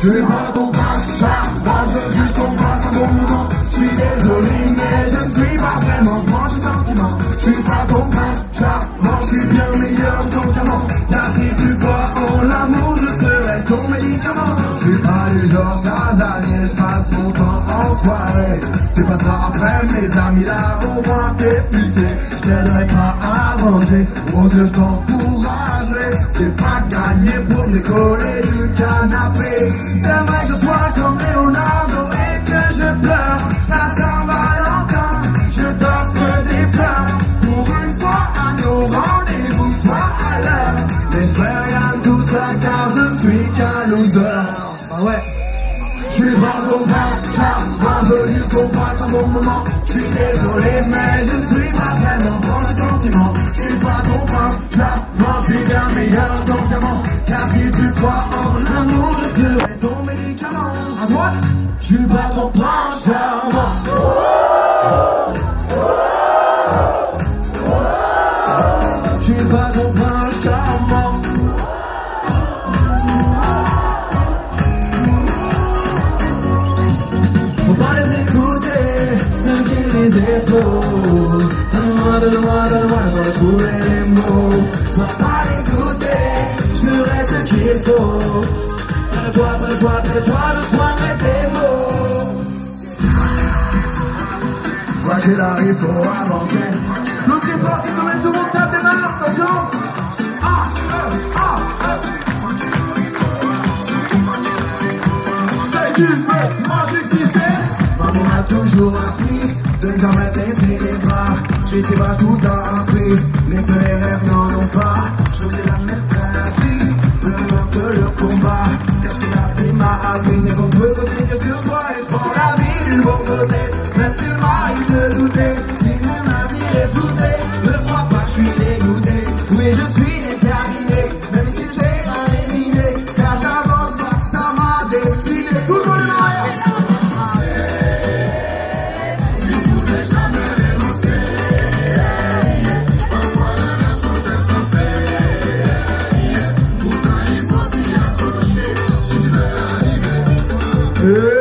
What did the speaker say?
Je suis pas ton je juste on passe un bon moment. Je suis désolé, mais je ne suis pas vraiment branché sentiment. Je suis pas ton prince je suis bien meilleur ton diamant. Car si tu crois en l'amour, je serai ton médicament. Je suis pas du genre casanier, je passe mon temps en soirée. Tu passeras après mes amis là, au moins t'es. Je t'aiderai pas à ranger, on te t'encouragerai. C'est pas gagné pour me décoller du canapé. Que je sois comme Leonardo et que je pleure. La Saint-Valentin, je t'offre des fleurs. Pour une fois à nos rendez-vous, sois à l'heure. Mais je fais rien de tout ça car je ne suis qu'un loser. Ah ouais. Je suis je veux juste qu'on passe un bon moment. Je suis désolé, mais je ne suis pas vraiment dans le sentiment. Je suis pas ton prince, médicament. À droite, suis pas ton. Je suis pas ton charmant. Faut pas les écouter, ceux qui les épaulent. Donne-moi, donne-moi, donne-moi, je dois trouver les mots. Faut pas l'écouter, Mots. Quoi qu'il arrive, faut avancer. L'autre est parti, tout le monde tape des mains, attention. Ah, ah. C'est feu, manger système. Maman m'a toujours appris de jamais baisser les bras. C'est pas tout à les que les rêves n'en ont pas. Hey.